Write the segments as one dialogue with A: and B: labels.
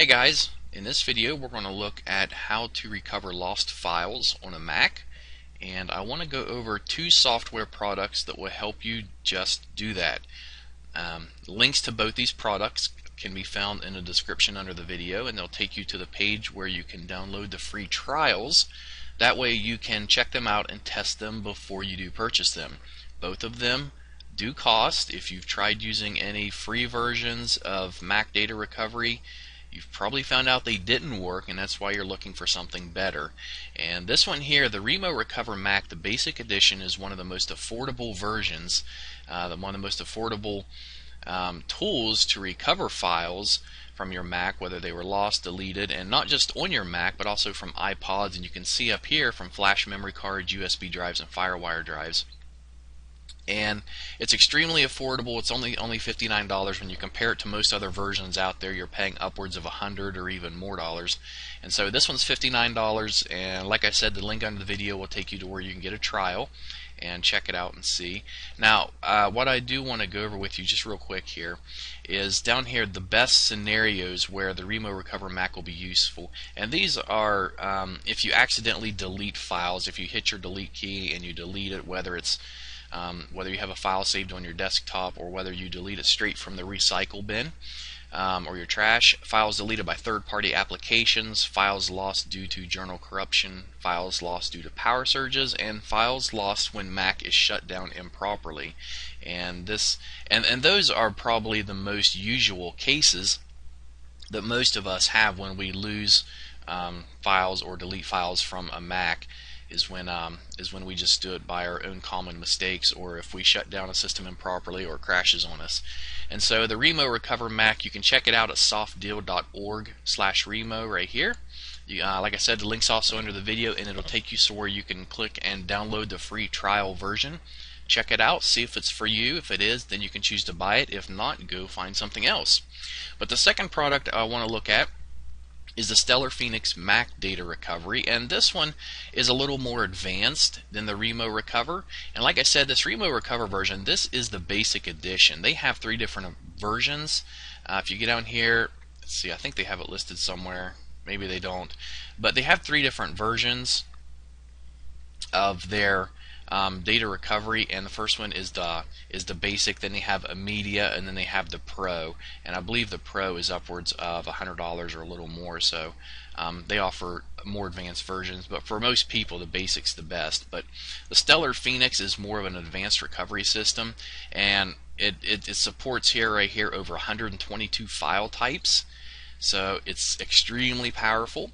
A: Hey guys, in this video we're going to look at how to recover lost files on a Mac and I want to go over two software products that will help you just do that. Um, links to both these products can be found in the description under the video and they'll take you to the page where you can download the free trials. That way you can check them out and test them before you do purchase them. Both of them do cost. If you've tried using any free versions of Mac Data Recovery, You've probably found out they didn't work and that's why you're looking for something better. And this one here, the Remo Recover Mac, the basic edition is one of the most affordable versions, uh, one of the most affordable um, tools to recover files from your Mac, whether they were lost, deleted, and not just on your Mac, but also from iPods. And you can see up here from flash memory cards, USB drives, and FireWire drives and it's extremely affordable. It's only only $59 when you compare it to most other versions out there. You're paying upwards of a 100 or even more dollars. And so this one's $59 and like I said the link under the video will take you to where you can get a trial and check it out and see. Now, uh, what I do want to go over with you just real quick here is down here the best scenarios where the Remo Recover Mac will be useful. And these are um, if you accidentally delete files, if you hit your delete key and you delete it, whether it's um, whether you have a file saved on your desktop or whether you delete it straight from the recycle bin um, or your trash, files deleted by third-party applications, files lost due to journal corruption, files lost due to power surges, and files lost when Mac is shut down improperly. And this and, and those are probably the most usual cases that most of us have when we lose um, files or delete files from a Mac is when um, is when we just do it by our own common mistakes or if we shut down a system improperly or crashes on us. And so the Remo Recover Mac, you can check it out at softdeal.org slash Remo right here. You, uh, like I said, the link's also under the video and it'll take you to where you can click and download the free trial version. Check it out, see if it's for you. If it is, then you can choose to buy it. If not, go find something else. But the second product I want to look at is the Stellar Phoenix Mac data recovery and this one is a little more advanced than the Remo Recover. And like I said this Remo Recover version this is the basic edition. They have three different versions. Uh, if you get down here let's see I think they have it listed somewhere. Maybe they don't. But they have three different versions of their um, data recovery, and the first one is the is the basic. Then they have a media, and then they have the pro, and I believe the pro is upwards of hundred dollars or a little more. So um, they offer more advanced versions, but for most people, the basic's the best. But the Stellar Phoenix is more of an advanced recovery system, and it, it, it supports here right here over 122 file types. So it's extremely powerful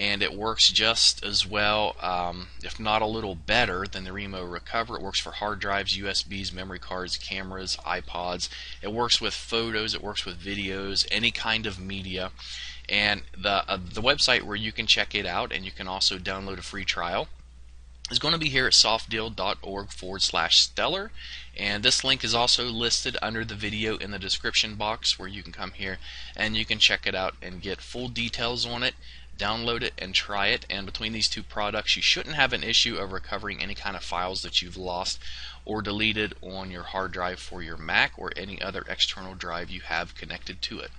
A: and it works just as well, um, if not a little better, than the Remo Recover. It works for hard drives, USBs, memory cards, cameras, iPods. It works with photos, it works with videos, any kind of media. And the uh, the website where you can check it out and you can also download a free trial is going to be here at softdeal.org forward slash stellar and this link is also listed under the video in the description box where you can come here and you can check it out and get full details on it download it and try it and between these two products you shouldn't have an issue of recovering any kind of files that you've lost or deleted on your hard drive for your Mac or any other external drive you have connected to it.